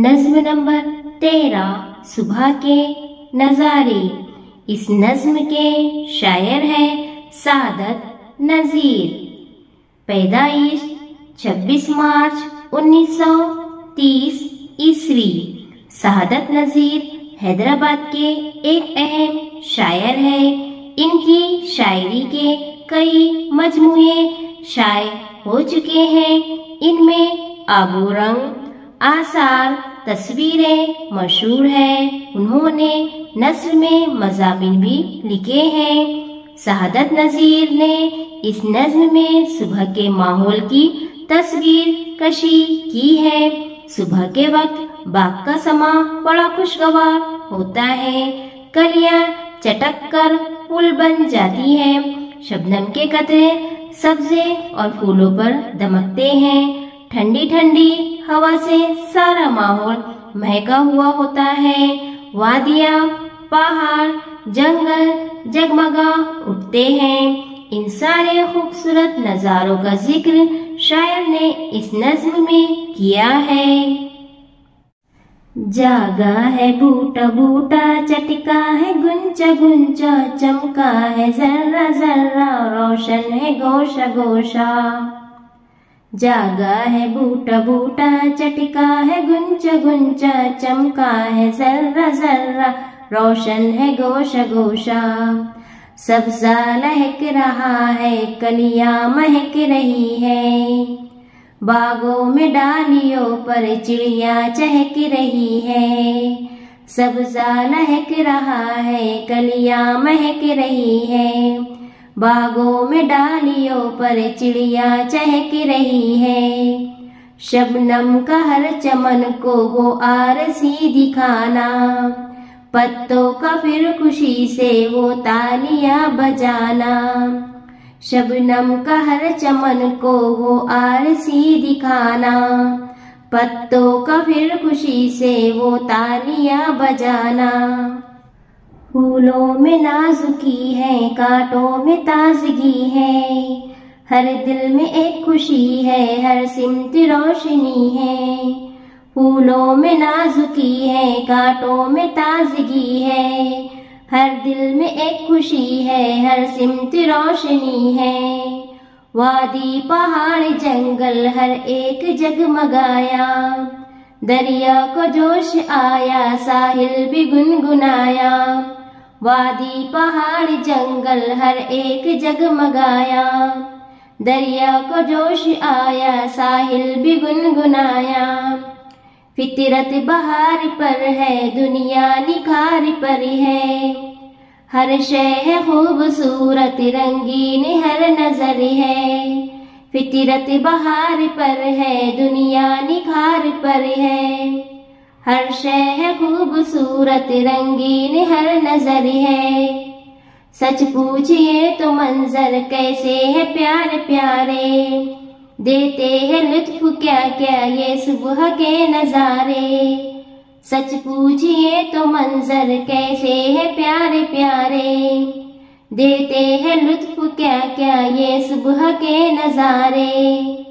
नज्म नंबर तेरह, सुबह के नजारे। इस नज्म के शायर है सादत नजीर। पैदाइश 26 मार्च 1930 ईस्वी। सादत नजीर हैदराबाद के एक अहम शायर है। इनकी शायरी के कई मजमुए शाये हो चुके हैं। इनमें आबू रंग आसार तस्वीरें मशहूर है। उन्होंने नस्र में मजामिन भी लिखे हैं। शहादत नजीर ने इस नज्म में सुबह के माहौल की तस्वीर कशी की है। सुबह के वक्त बाग का समा बड़ा खुशगवार होता है। कलियाँ चटक कर फूल बन जाती है। शबनम के कतरे सब्जे और फूलों पर दमकते हैं। ठंडी ठंडी हवा से सारा माहौल महका हुआ होता है। वादिया, पहाड़, जंगल जगमगा उठते हैं। इन सारे खूबसूरत नजारों का ज़िक्र शायर ने इस नज्म में किया है। जागा है बूटा बूटा चटका है, गुंचा गुंचा चमका है, जर्रा जर्रा रोशन है, गोशा गोशा। जागा है बूटा बूटा, चटका है गुंचा गुंचा, चमका है जर्रा जर्रा, रोशन है गोशा गोशा। सब्जा लहक रहा है, कलिया महक रही है। बागों में डालियों पर चिड़िया चहक रही है। सब्जा लहक रहा है, कलिया महक रही है। बागों में डालियों पर चिड़िया चहक रही है। शबनम का हर चमन को वो आरसी दिखाना। पत्तों का फिर खुशी से वो तालियाँ बजाना। शबनम का हर चमन को वो आरसी दिखाना। पत्तों का फिर खुशी से वो तालियाँ बजाना। फूलों में नाजुकी है, कांटों में ताजगी है। हर दिल में एक खुशी है, हर सिमत रोशनी है। फूलों में नाजुकी है, कांटों में ताजगी है। हर दिल में एक खुशी है, हर सिमत रोशनी है। वादी, पहाड़, जंगल, हर एक जगमगाया। दरिया को जोश आया, साहिल भी गुनगुनाया। वादी पहाड़ जंगल हर एक जगमगाया दरिया को जोश आया, साहिल भी गुनगुनाया। फितरत बहार पर है, दुनिया निखार पर है। हर शय खूबसूरत, रंगीन हर नज़र है। फितरत बहार पर है, दुनिया निखार पर है। हर शय है खूबसूरत रंगीन हर नज़र है। सच पूछिए तो मंजर कैसे है प्यार प्यारे? देते हैं लुत्फ क्या क्या ये सुबह के नजारे? सच पूछिए तो मंजर कैसे है प्यारे प्यारे? देते हैं लुत्फ क्या क्या ये सुबह के नजारे?